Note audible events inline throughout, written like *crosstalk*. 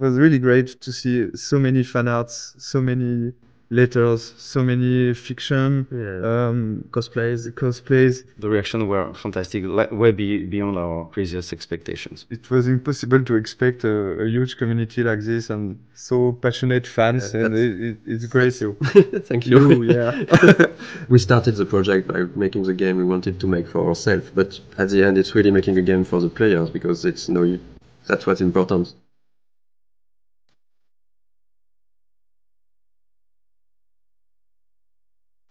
It was really great to see so many fan arts, so many letters, so many fiction, Yeah. um, Cosplays. cosplays. The reactions were fantastic, le- way be- beyond our craziest expectations. It was impossible to expect a, a huge community like this and so passionate fans, Yeah, and it, it, it's great. *laughs* Thank you. yeah. *laughs* we started the project by making the game we wanted to make for ourselves, but at the end, it's really making a game for the players because it's no, that's what's important.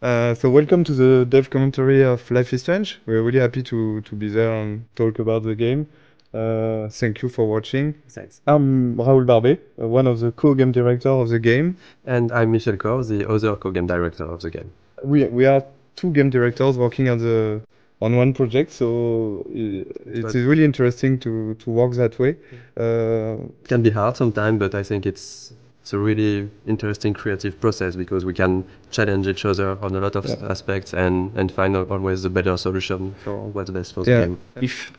Uh, so welcome to the dev commentary of Life is Strange. We're really happy to, to be there and talk about the game. Uh, thank you for watching. Thanks. I'm Raoul Barbet, uh, one of the co-game director of the game. And I'm Michel Koch, the other co-game director of the game. We we are two game directors working on the on one project, so it But- is really interesting to to work that way. Uh, It can be hard sometimes, but I think it's it's a really interesting creative process because we can challenge each other on a lot of Yeah. aspects and, and find always the better solution for what's best for the Yeah. game. If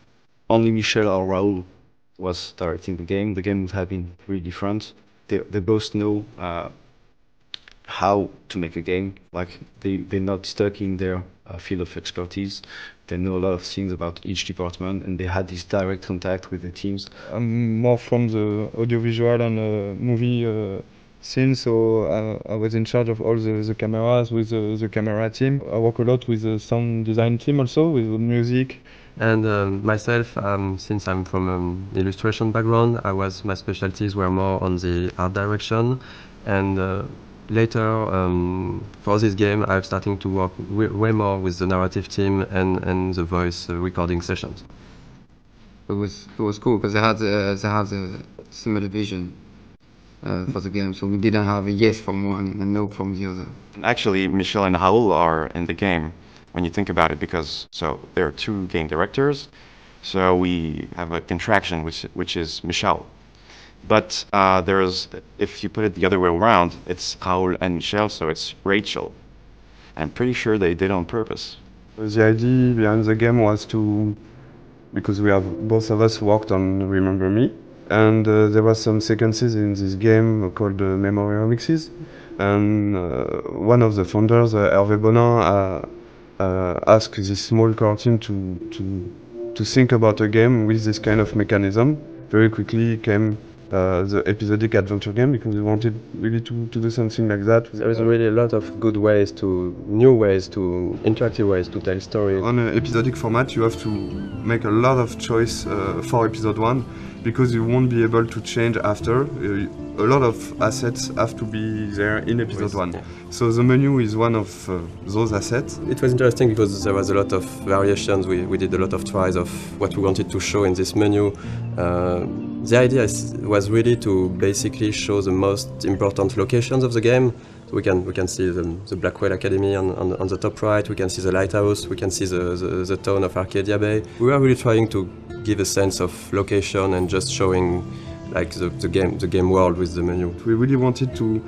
only Michel or Raoul was directing the game, the game would have been really different. They, they both know uh, how to make a game. Like they, they're not stuck in their uh, field of expertise. They know a lot of things about each department and they had this direct contact with the teams. I'm more from the audiovisual and uh, movie uh, scene, so I, I was in charge of all the, the cameras with the, the camera team. I work a lot with the sound design team also, with the music. And um, myself, um, since I'm from an illustration background, I was my specialties were more on the art direction, and uh, later um, for this game, I'm starting to work way more with the narrative team and and the voice uh, recording sessions. it was it was cool because they had uh, they had a similar vision uh, for the game, so we didn't have a yes from one and a no from the other. Actually, Michel and Raoul are in the game when you think about it, because so there are two game directors. So we have a contraction, which which is Michel. But uh, there's, if you put it the other way around, it's Raoul and Michel, so it's Rachel. I'm pretty sure they did on purpose. The idea behind the game was to, because we have both of us worked on Remember Me, and uh, there was some sequences in this game called uh, Memory Remixes, and uh, one of the founders, uh, Hervé Bonin, uh, uh, asked this small core team to, to, to think about a game with this kind of mechanism. Very quickly came uh, the episodic adventure game because we wanted really to, to do something like that. There is really a lot of good ways to new ways to interactive ways to tell stories. On an episodic format, you have to make a lot of choice uh, for episode one because you won't be able to change after. Uh, a lot of assets have to be there in episode one. So the menu is one of uh, those assets. It was interesting because there was a lot of variations. We, we did a lot of tries of what we wanted to show in this menu. Uh, the idea is, was really to basically show the most important locations of the game. So we can we can see the, the Blackwell Academy on, on, on the top right. We can see the lighthouse. We can see the, the, the town of Arcadia Bay. We were really trying to give a sense of location and just showing like the, the game the game world with the menu. We really wanted to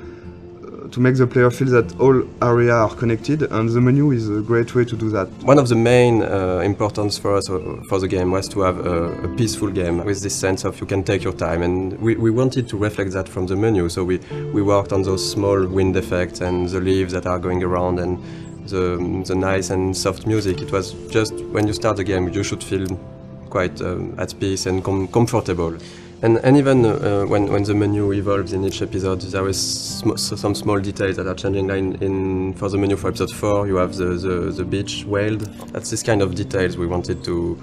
to make the player feel that all areas are connected, and the menu is a great way to do that. One of the main uh, importance for us uh, for the game was to have a, a peaceful game with this sense of you can take your time, and we, we wanted to reflect that from the menu. So we, we worked on those small wind effects and the leaves that are going around and the, the nice and soft music. It was just when you start the game, you should feel quite um, at peace and com- comfortable. And, and even uh, when, when the menu evolves in each episode, there is sm- some small details that are changing. Like in, in for the menu for episode four, you have the, the, the beach whaled. That's this kind of details we wanted to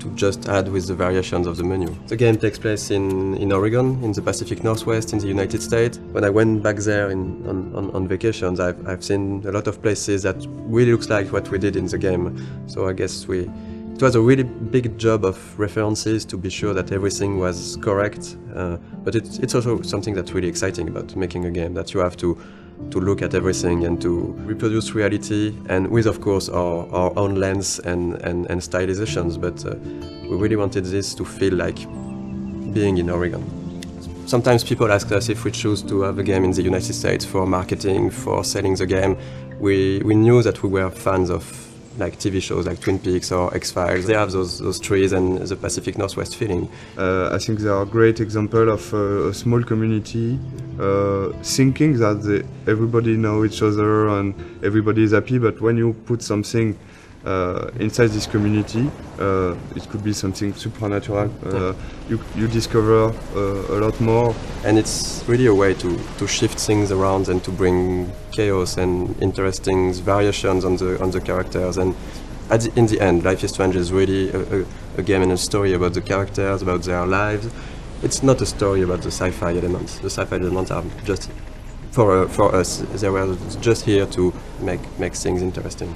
to just add with the variations of the menu. The game takes place in, in Oregon, in the Pacific Northwest, in the United States. When I went back there in, on, on, on vacations, I've, I've seen a lot of places that really looks like what we did in the game. So I guess we was a really big job of references to be sure that everything was correct. Uh, but it's, it's also something that's really exciting about making a game that you have to to look at everything and to reproduce reality and with of course our, our own lens and, and, and stylizations but uh, we really wanted this to feel like being in Oregon. Sometimes people ask us if we choose to have a game in the United States for marketing, for selling the game. We, we knew that we were fans of like TV shows like Twin Peaks or X Files. They have those those trees and the Pacific Northwest feeling. Uh, I think they are a great example of uh, a small community uh, thinking that they, everybody know each other and everybody is happy. But when you put something uh, inside this community, uh, it could be something supernatural. Uh, you, you discover uh, a lot more. And it's really a way to, to shift things around and to bring chaos and interesting variations on the on the characters. And at the, in the end, Life is Strange is really a, a, a game and a story about the characters, about their lives. It's not a story about the sci-fi elements. The sci-fi elements are just for uh, for us. They were just here to make make things interesting.